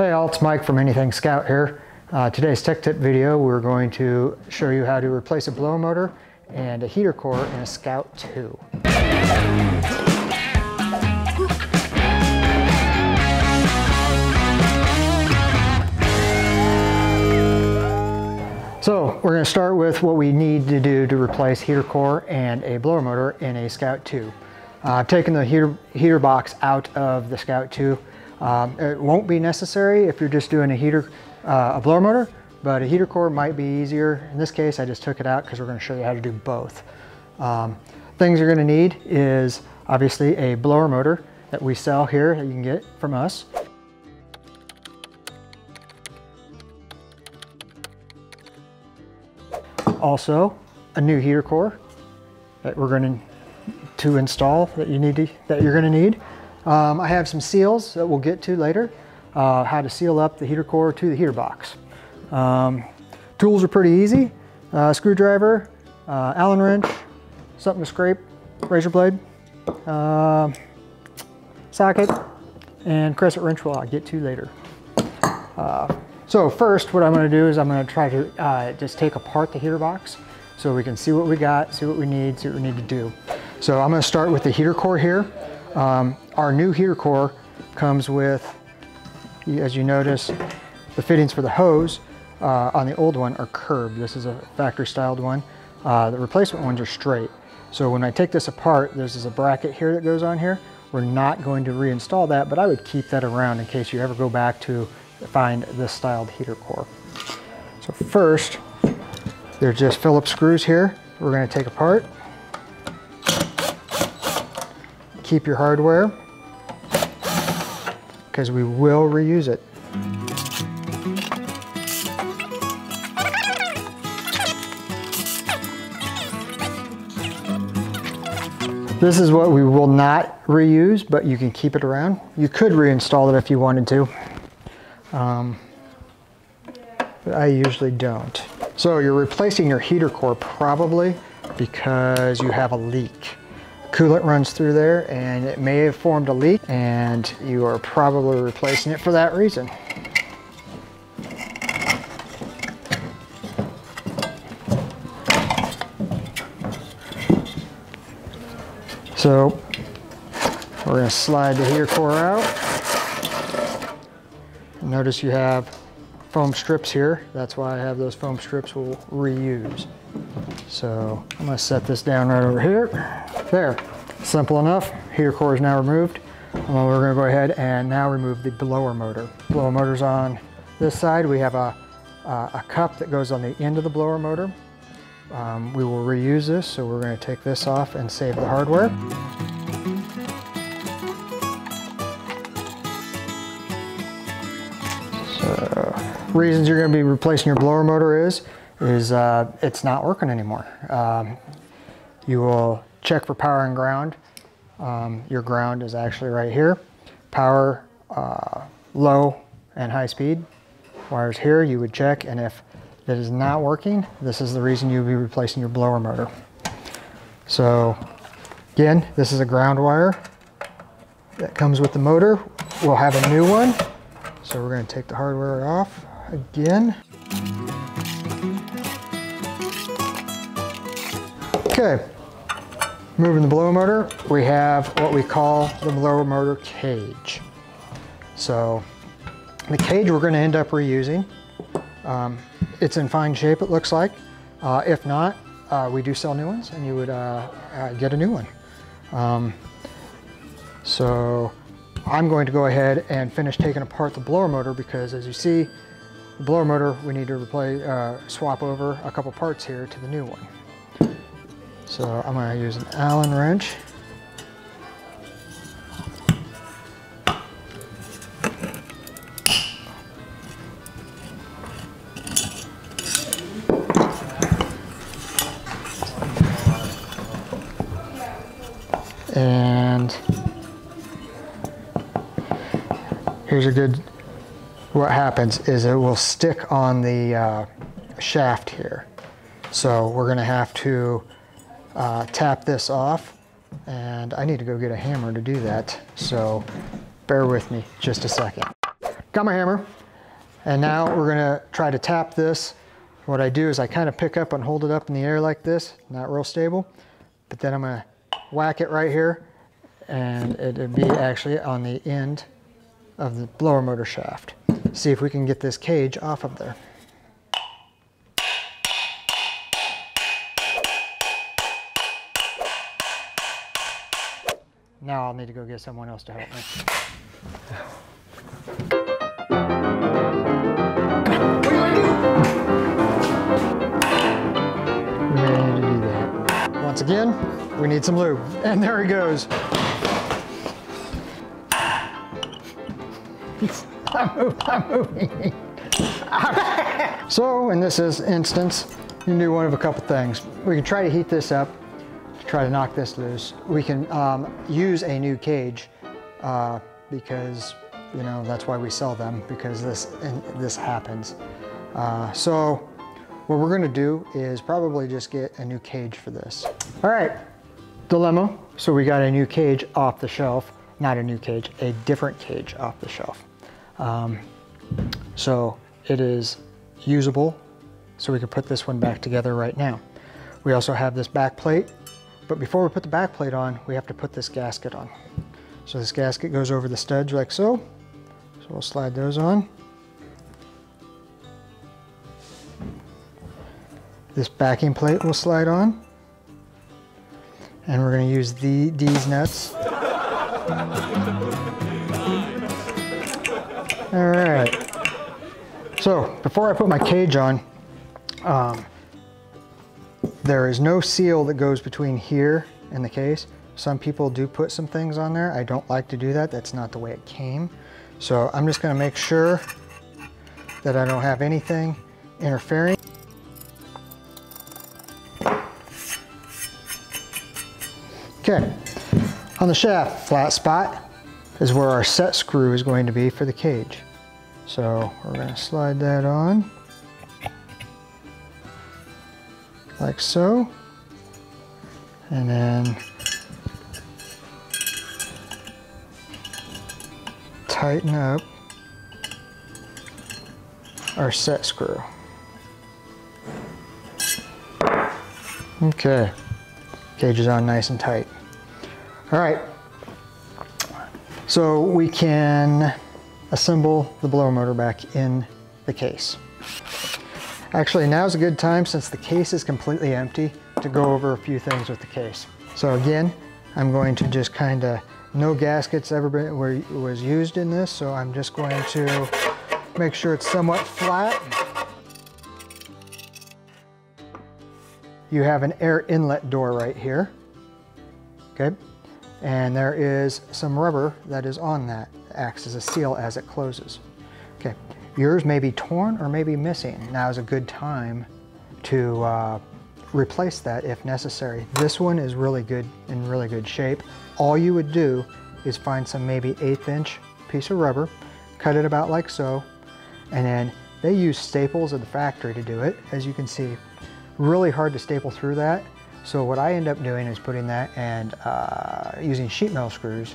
Hey all, it's Mike from Anything Scout here. Uh, today's tech tip video, we're going to show you how to replace a blower motor and a heater core in a Scout 2. So we're going to start with what we need to do to replace heater core and a blower motor in a Scout 2. Uh, I've taken the heater, heater box out of the Scout 2 um, it won't be necessary if you're just doing a heater, uh, a blower motor, but a heater core might be easier. In this case, I just took it out because we're going to show you how to do both. Um, things you're going to need is obviously a blower motor that we sell here that you can get from us. Also, a new heater core that we're going to install that you need to, that you're going to need. Um, I have some seals that we'll get to later, uh, how to seal up the heater core to the heater box. Um, tools are pretty easy. Uh, screwdriver, uh, Allen wrench, something to scrape, razor blade, uh, socket, and crescent wrench will I'll get to later. Uh, so first, what I'm gonna do is I'm gonna try to uh, just take apart the heater box so we can see what we got, see what we need, see what we need to do. So I'm gonna start with the heater core here. Um, our new heater core comes with, as you notice, the fittings for the hose uh, on the old one are curved. This is a factory styled one. Uh, the replacement ones are straight. So when I take this apart, there's a bracket here that goes on here. We're not going to reinstall that, but I would keep that around in case you ever go back to find this styled heater core. So first, there's just Phillips screws here. We're gonna take apart. Keep your hardware because we will reuse it. This is what we will not reuse, but you can keep it around. You could reinstall it if you wanted to, um, but I usually don't. So you're replacing your heater core probably because you have a leak coolant runs through there and it may have formed a leak and you are probably replacing it for that reason. So we're going to slide the heater core out. Notice you have foam strips here. That's why I have those foam strips we'll reuse. So I'm gonna set this down right over here. There, simple enough. Heater core is now removed. Well, we're gonna go ahead and now remove the blower motor. Blower motor's on this side. We have a, a cup that goes on the end of the blower motor. Um, we will reuse this, so we're gonna take this off and save the hardware. So, reasons you're gonna be replacing your blower motor is is uh, it's not working anymore. Um, you will check for power and ground. Um, your ground is actually right here. Power, uh, low and high speed. Wires here, you would check, and if it is not working, this is the reason you'll be replacing your blower motor. So again, this is a ground wire that comes with the motor. We'll have a new one. So we're gonna take the hardware off again. Okay, moving the blower motor, we have what we call the blower motor cage. So the cage we're gonna end up reusing. Um, it's in fine shape, it looks like. Uh, if not, uh, we do sell new ones and you would uh, uh get a new one. Um, so I'm going to go ahead and finish taking apart the blower motor because as you see, the blower motor, we need to uh, swap over a couple parts here to the new one. So I'm going to use an Allen wrench. And here's a good, what happens is it will stick on the uh, shaft here. So we're gonna have to uh, tap this off and I need to go get a hammer to do that. So bear with me just a second. got my hammer. And now we're gonna try to tap this. What I do is I kind of pick up and hold it up in the air like this, not real stable. But then I'm gonna whack it right here and it'd be actually on the end of the blower motor shaft. See if we can get this cage off of there. Now I'll need to go get someone else to help me. Once again, we need some lube. And there he goes. I'm moving. I'm moving. so in this instance, you can do one of a couple things. We can try to heat this up try to knock this loose. We can um, use a new cage uh, because you know that's why we sell them because this this happens. Uh, so what we're going to do is probably just get a new cage for this. All right, dilemma. So we got a new cage off the shelf, not a new cage, a different cage off the shelf. Um, so it is usable, so we can put this one back together right now. We also have this back plate, but before we put the back plate on, we have to put this gasket on. So this gasket goes over the studs like so. So we'll slide those on. This backing plate will slide on. And we're gonna use the, these nuts. All right. So before I put my cage on, um, there is no seal that goes between here and the case. Some people do put some things on there. I don't like to do that. That's not the way it came. So I'm just gonna make sure that I don't have anything interfering. Okay, on the shaft, flat spot is where our set screw is going to be for the cage. So we're gonna slide that on, like so. And then tighten up our set screw. Okay, cage is on nice and tight. All right, so we can assemble the blower motor back in the case. Actually, now's a good time since the case is completely empty to go over a few things with the case. So again, I'm going to just kind of, no gaskets ever been, were, was used in this, so I'm just going to make sure it's somewhat flat. You have an air inlet door right here, okay? And there is some rubber that is on that, acts as a seal as it closes. Okay, yours may be torn or maybe missing. Now is a good time to uh, replace that if necessary. This one is really good, in really good shape. All you would do is find some maybe eighth inch piece of rubber, cut it about like so, and then they use staples at the factory to do it, as you can see. Really hard to staple through that. So what I end up doing is putting that and uh, using sheet metal screws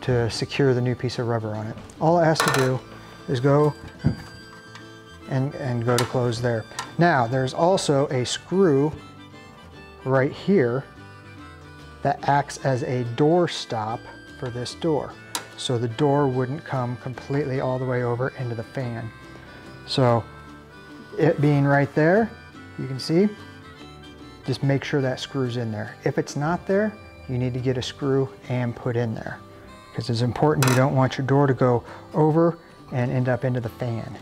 to secure the new piece of rubber on it. All it has to do is go and, and go to close there. Now, there's also a screw right here that acts as a door stop for this door. So the door wouldn't come completely all the way over into the fan. So it being right there, you can see, just make sure that screw's in there. If it's not there, you need to get a screw and put in there because it's important you don't want your door to go over and end up into the fan.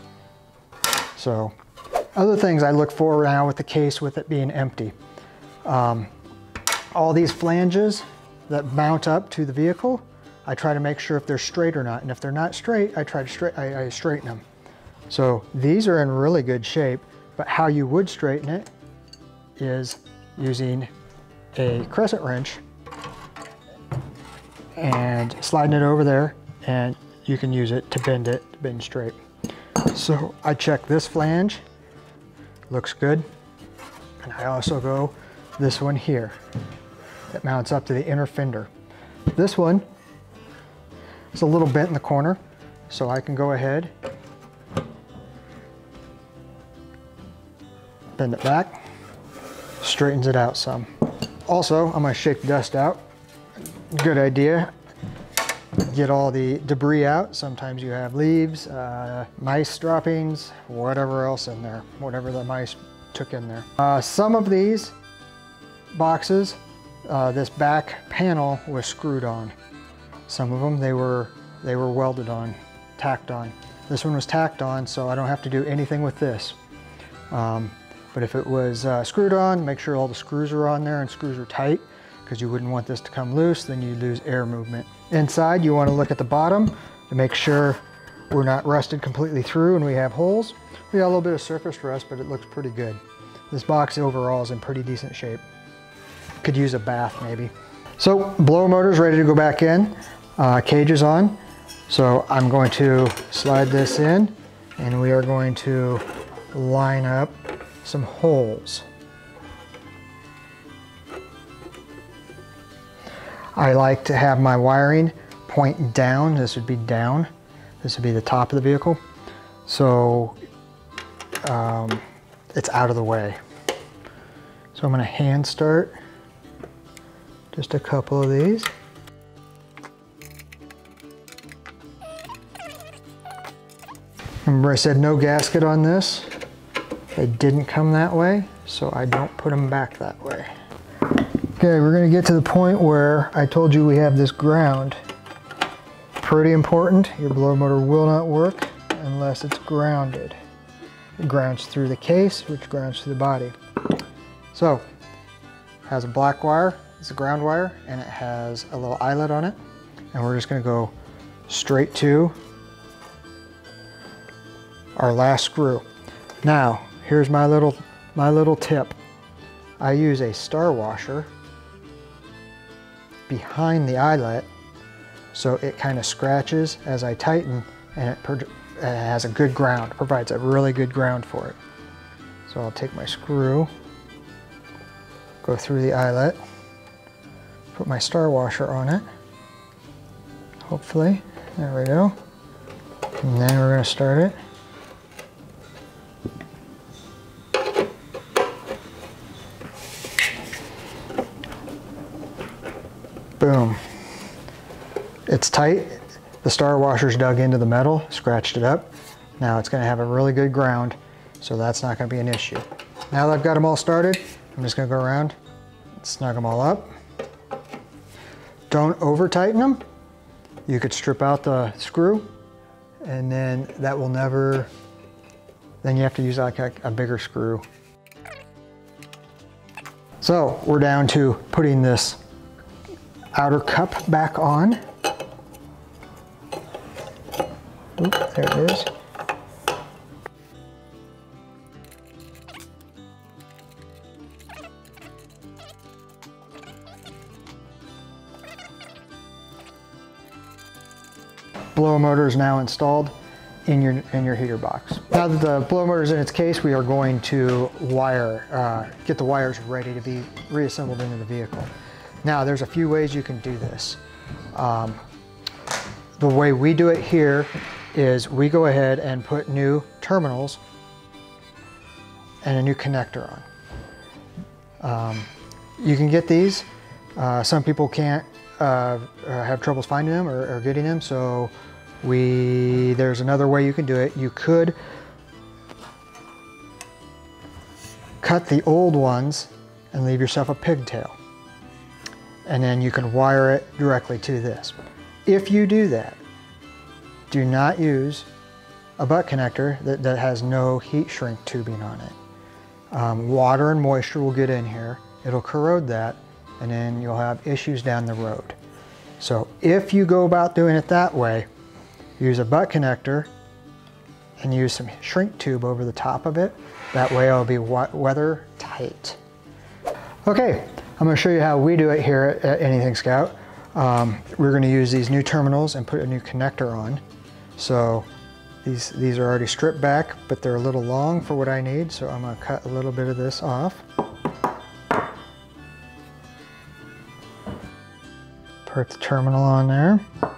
So other things I look for now with the case with it being empty. Um, all these flanges that mount up to the vehicle, I try to make sure if they're straight or not. And if they're not straight, I try to straight, I, I straighten them. So these are in really good shape, but how you would straighten it is using a crescent wrench and sliding it over there and you can use it to bend it, bend straight. So I check this flange, looks good. And I also go this one here that mounts up to the inner fender. This one is a little bent in the corner. so I can go ahead, bend it back, straightens it out some. Also, I'm gonna shake the dust out. Good idea. Get all the debris out. Sometimes you have leaves, uh, mice droppings, whatever else in there, whatever the mice took in there. Uh, some of these boxes, uh, this back panel was screwed on. Some of them, they were, they were welded on, tacked on. This one was tacked on, so I don't have to do anything with this. Um, but if it was uh, screwed on, make sure all the screws are on there and screws are tight because you wouldn't want this to come loose, then you lose air movement. Inside, you want to look at the bottom to make sure we're not rusted completely through and we have holes. We got a little bit of surface rust, but it looks pretty good. This box overall is in pretty decent shape. Could use a bath maybe. So blower motor's ready to go back in. Uh, cage is on. So I'm going to slide this in and we are going to line up some holes. I like to have my wiring point down. This would be down. This would be the top of the vehicle. So um, it's out of the way. So I'm gonna hand start just a couple of these. Remember I said no gasket on this? They didn't come that way, so I don't put them back that way. Okay, we're gonna get to the point where I told you we have this ground. Pretty important, your blower motor will not work unless it's grounded. It grounds through the case, which grounds through the body. So, it has a black wire, it's a ground wire, and it has a little eyelet on it. And we're just gonna go straight to our last screw. Now, here's my little, my little tip. I use a star washer behind the eyelet so it kind of scratches as I tighten and it, it has a good ground, provides a really good ground for it. So I'll take my screw, go through the eyelet, put my star washer on it, hopefully, there we go. And then we're gonna start it. Boom. It's tight. The star washer's dug into the metal, scratched it up. Now it's gonna have a really good ground, so that's not gonna be an issue. Now that I've got them all started, I'm just gonna go around, snug them all up. Don't over tighten them. You could strip out the screw and then that will never, then you have to use like a, a bigger screw. So we're down to putting this outer cup back on. Oop, there it is. Blower motor is now installed in your in your heater box. Now that the blower motor is in its case, we are going to wire, uh, get the wires ready to be reassembled into the vehicle. Now there's a few ways you can do this. Um, the way we do it here is we go ahead and put new terminals and a new connector on. Um, you can get these. Uh, some people can't uh, uh, have troubles finding them or, or, getting them, so we there's another way you can do it. You could cut the old ones and leave yourself a pigtail and then you can wire it directly to this. If you do that, do not use a butt connector that, that has no heat shrink tubing on it. Um, water and moisture will get in here, it'll corrode that, and then you'll have issues down the road. So if you go about doing it that way, use a butt connector and use some shrink tube over the top of it. That way it'll be weather tight. Okay, I'm going to show you how we do it here at Anything Scout. Um, we're going to use these new terminals and put a new connector on. So these, these are already stripped back, but they're a little long for what I need, so I'm going to cut a little bit of this off. Put the terminal on there.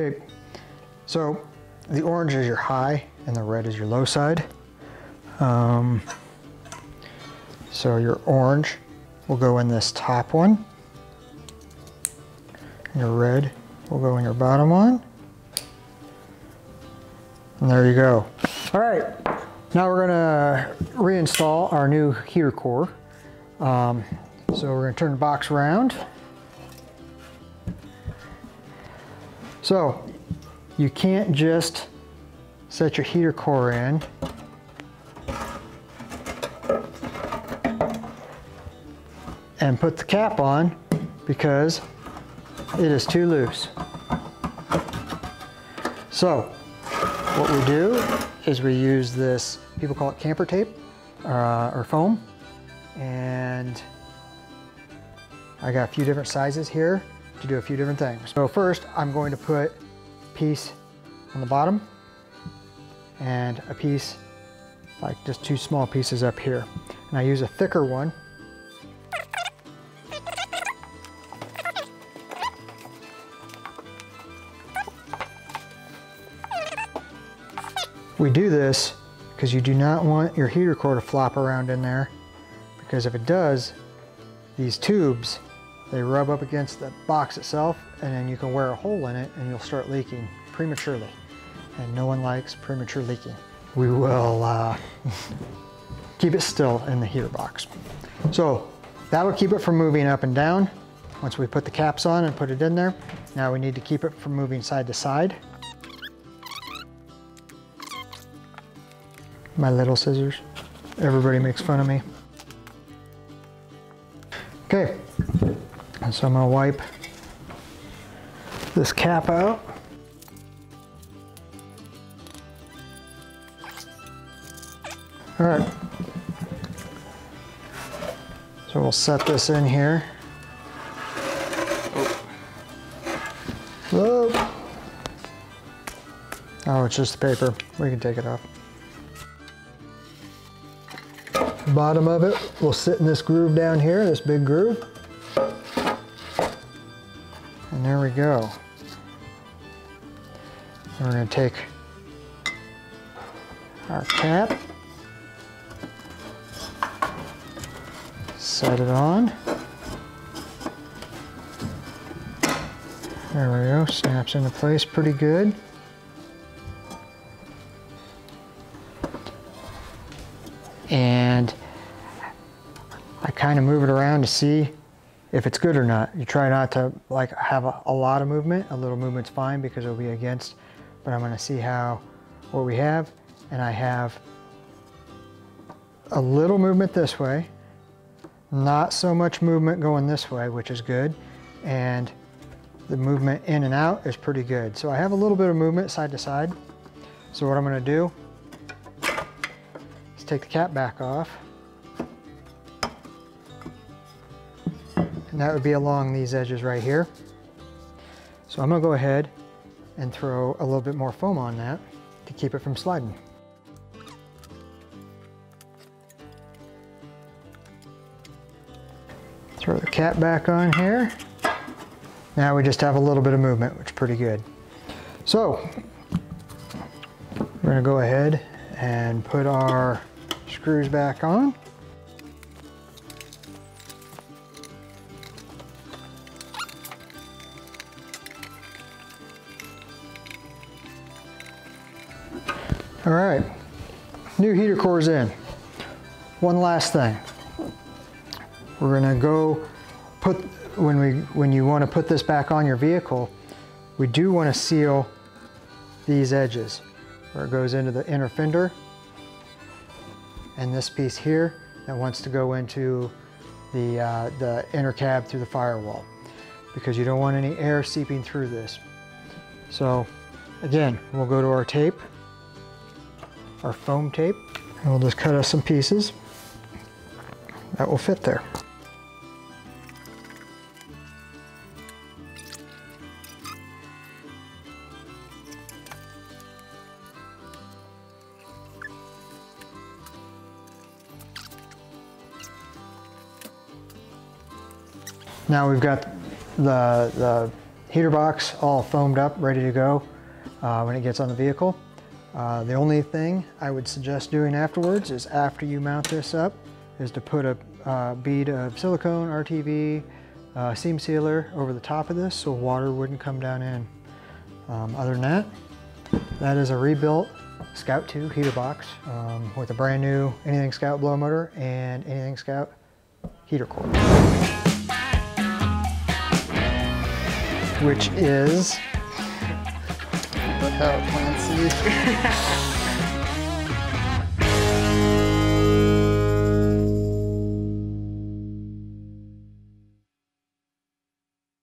Okay, so the orange is your high and the red is your low side. Um, so your orange will go in this top one. And your red will go in your bottom one. And there you go. All right, now we're gonna reinstall our new heater core. Um, so we're gonna turn the box around. So you can't just set your heater core in and put the cap on because it is too loose. So what we do is we use this, people call it camper tape uh, or foam. And I got a few different sizes here to do a few different things. So first I'm going to put a piece on the bottom and a piece, like just two small pieces up here. And I use a thicker one We do this because you do not want your heater core to flop around in there because if it does, these tubes, they rub up against the box itself and then you can wear a hole in it and you'll start leaking prematurely. And no one likes premature leaking. We will uh, keep it still in the heater box. So that'll keep it from moving up and down. Once we put the caps on and put it in there, now we need to keep it from moving side to side. my little scissors. Everybody makes fun of me. Okay, so I'm gonna wipe this cap out. All right, so we'll set this in here. Whoa. Oh, it's just the paper. We can take it off. bottom of it will sit in this groove down here, this big groove. And there we go. And we're going to take our cap, set it on. There we go, snaps into place pretty good. And I kind of move it around to see if it's good or not. You try not to like have a, a lot of movement. A little movement's fine because it'll be against, but I'm gonna see how, what we have. And I have a little movement this way, not so much movement going this way, which is good. And the movement in and out is pretty good. So I have a little bit of movement side to side. So what I'm gonna do is take the cap back off. And that would be along these edges right here. So I'm gonna go ahead and throw a little bit more foam on that to keep it from sliding. Throw the cap back on here. Now we just have a little bit of movement, which is pretty good. So we're gonna go ahead and put our screws back on. All right, new heater cores in. One last thing. We're gonna go put, when, we, when you wanna put this back on your vehicle, we do wanna seal these edges where it goes into the inner fender and this piece here that wants to go into the, uh, the inner cab through the firewall because you don't want any air seeping through this. So again, we'll go to our tape, our foam tape, and we'll just cut us some pieces that will fit there. Now we've got the, the heater box all foamed up, ready to go uh, when it gets on the vehicle. Uh, the only thing I would suggest doing afterwards is after you mount this up is to put a uh, bead of silicone RTV uh, seam sealer over the top of this so water wouldn't come down in. Um, other than that, that is a rebuilt Scout 2 heater box um, with a brand new Anything Scout blow motor and Anything Scout heater core. Which is 你是。我的